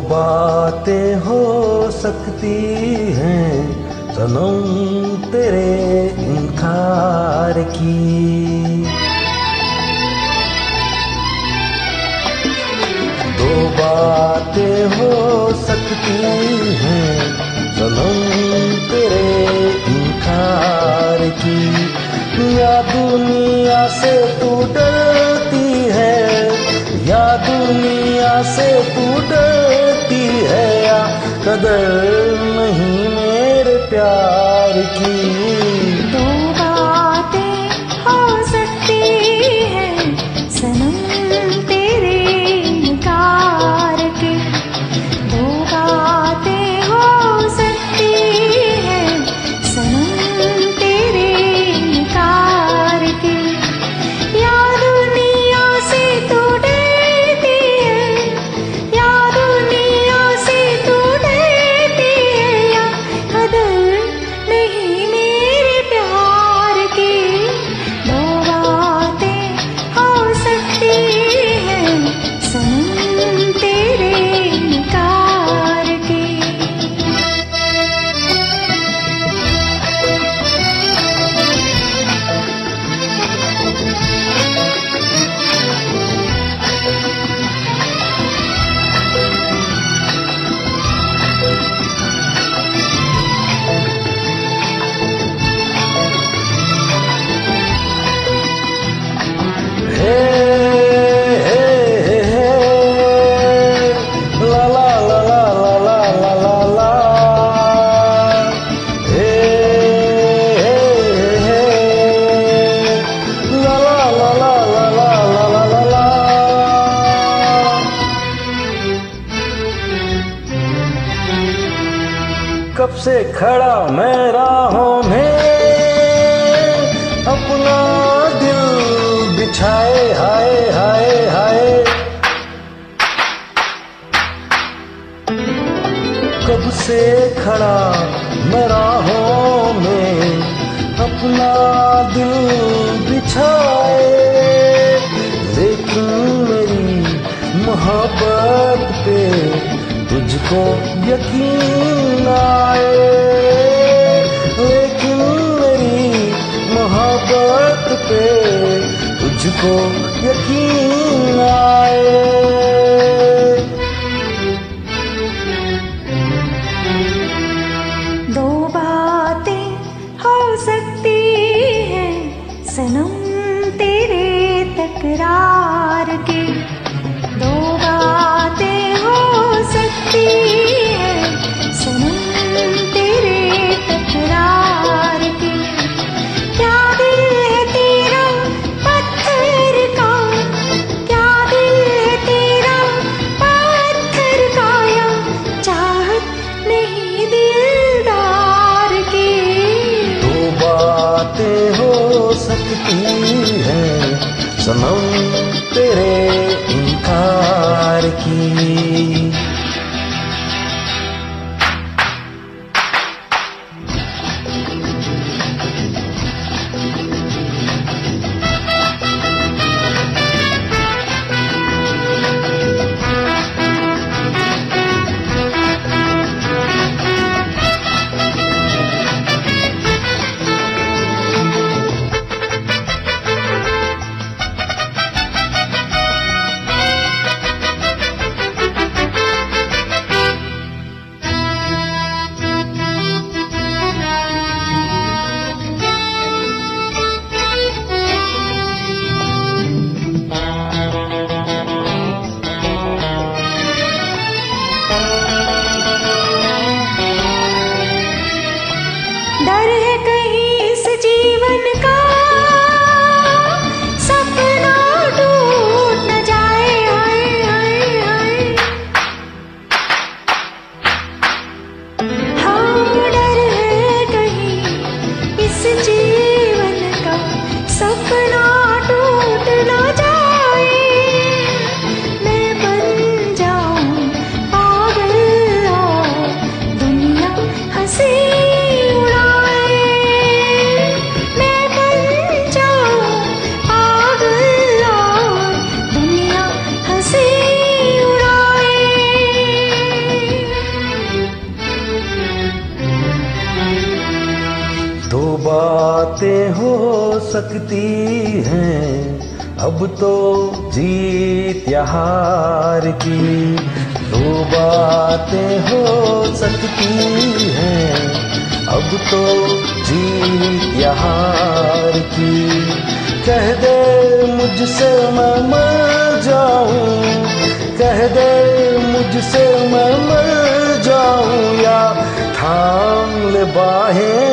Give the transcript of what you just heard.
बातें हो सकती हैं सनम तेरे इनकार की। दो बातें हो सकती हैं सनम से उड़ती है या कदर नहीं। से खड़ा मैं राहों में। अपना दिल बिछाए, हाय हाय हाय। कब से खड़ा मैं राहों में। अपना दिल बिछाए। लेकिन मेरी मोहब्बत पे तुझको यकीन आए, लेकिन मेरी मोहब्बत पे तुझको यकीन आए। दो बातें हो सकती हैं, सनम तेरे तकरार है सनम तेरे डर है कहीं। बातें हो सकती हैं। अब तो जीत हार की। दो बातें हो सकती हैं। अब तो जीत हार की। कह दे मुझसे मैं मर जाऊँ। कह दे मुझसे मैं मर जाऊँ या थाम ले बाहें